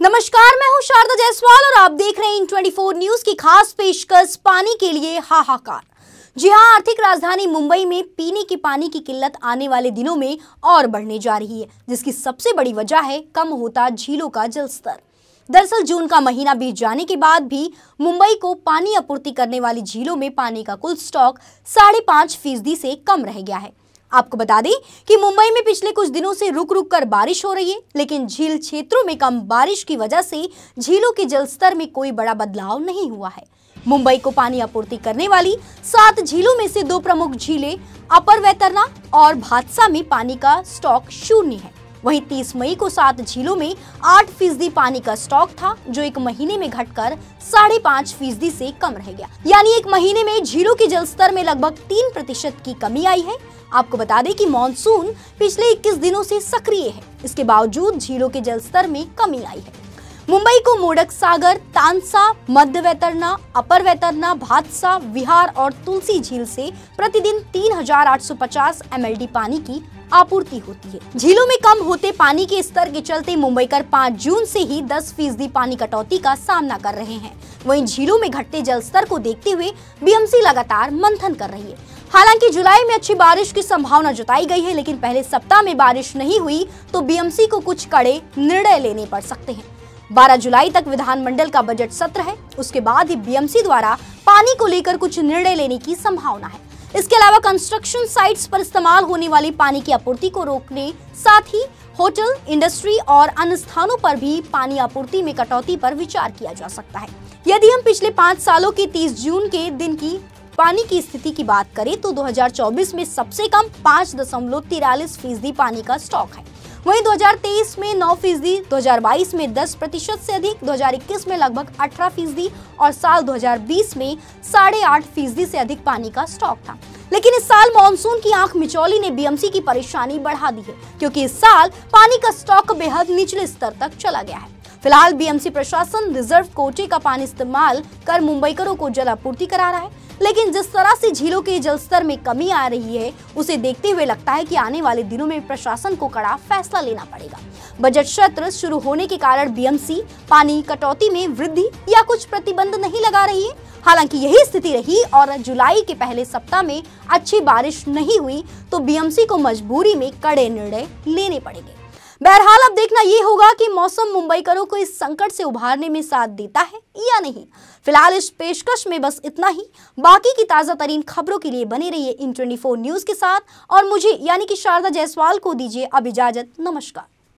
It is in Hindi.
नमस्कार, मैं हूँ शारदा जायसवाल और आप देख रहे हैं इन 24 न्यूज़ की खास पेशकश पानी के लिए हाहाकार। जी हाँ, आर्थिक राजधानी मुंबई में पीने के पानी की किल्लत आने वाले दिनों में और बढ़ने जा रही है, जिसकी सबसे बड़ी वजह है कम होता झीलों का जलस्तर। दरअसल, जून का महीना बीत जाने के बाद भी मुंबई को पानी आपूर्ति करने वाली झीलों में पानी का कुल स्टॉक साढ़े पाँच फ़ीसदी से कम रह गया है। आपको बता दें कि मुंबई में पिछले कुछ दिनों से रुक रुक कर बारिश हो रही है, लेकिन झील क्षेत्रों में कम बारिश की वजह से झीलों के जलस्तर में कोई बड़ा बदलाव नहीं हुआ है। मुंबई को पानी आपूर्ति करने वाली सात झीलों में से दो प्रमुख झीलें अपर वैतरना और भादसा में पानी का स्टॉक शून्य है। वहीं 30 मई को सात झीलों में आठ फ़ीसदी पानी का स्टॉक था जो एक महीने में घटकर साढ़े पाँच फ़ीसदी से कम रह गया। यानी एक महीने में झीलों के जलस्तर में लगभग तीन प्रतिशत की कमी आई है। आपको बता दें कि मानसून पिछले 21 दिनों से सक्रिय है। इसके बावजूद झीलों के जलस्तर में कमी आई है। मुंबई को मोडक सागर तानसा मध्य वैतरना अपर वैतरना भादसा विहार और तुलसी झील से प्रतिदिन 3,850 एमएलडी पानी की आपूर्ति होती है। झीलों में कम होते पानी के स्तर के चलते मुंबई कर पाँच जून से ही 10 फ़ीसदी पानी कटौती का सामना कर रहे हैं। वहीं झीलों में घटते जल स्तर को देखते हुए बीएमसी लगातार मंथन कर रही है। हालाँकि जुलाई में अच्छी बारिश की संभावना जताई गई है, लेकिन पहले सप्ताह में बारिश नहीं हुई तो बीएमसी को कुछ कड़े निर्णय लेने पड़ सकते हैं। 12 जुलाई तक विधानमंडल का बजट सत्र है, उसके बाद ही बीएमसी द्वारा पानी को लेकर कुछ निर्णय लेने की संभावना है। इसके अलावा कंस्ट्रक्शन साइट्स पर इस्तेमाल होने वाली पानी की आपूर्ति को रोकने, साथ ही होटल इंडस्ट्री और अन्य स्थानों पर भी पानी आपूर्ति में कटौती पर विचार किया जा सकता है। यदि हम पिछले पाँच सालों के 30 जून के दिन की पानी की स्थिति की बात करें तो 2024 में सबसे कम पाँच दशमलव तिरालीस फ़ीसदी पानी का स्टॉक है। वहीं 2023 में 9 फ़ीसदी, दो हज़ार बाईस में 10 प्रतिशत से अधिक 2021 में लगभग 18 फ़ीसदी और साल 2020 में साढ़े आठ फ़ीसदी से अधिक पानी का स्टॉक था। लेकिन इस साल मानसून की आँख मिचौली ने बीएमसी की परेशानी बढ़ा दी है, क्योंकि इस साल पानी का स्टॉक बेहद निचले स्तर तक चला गया है। फ़िलहाल बीएमसी प्रशासन रिज़र्व कोटे का पानी इस्तेमाल कर मुंबईकरों को जल आपूर्ति करा रहा है। लेकिन जिस तरह से झीलों के जलस्तर में कमी आ रही है, उसे देखते हुए लगता है कि आने वाले दिनों में प्रशासन को कड़ा फैसला लेना पड़ेगा। बजट सत्र शुरू होने के कारण बीएमसी पानी कटौती में वृद्धि या कुछ प्रतिबंध नहीं लगा रही है। हालाँकि यही स्थिति रही और जुलाई के पहले सप्ताह में अच्छी बारिश नहीं हुई तो बीएमसी को मजबूरी में कड़े निर्णय लेने पड़ेंगे। बहरहाल अब देखना ये होगा कि मौसम मुंबईकरों को इस संकट से उभारने में साथ देता है या नहीं। फ़िलहाल इस पेशकश में बस इतना ही। बाकी की ताज़ा तरीन खबरों के लिए बने रहिए इन 24 न्यूज़ के साथ। और मुझे, यानी कि शारदा जायसवाल को दीजिए अब इजाज़त। नमस्कार।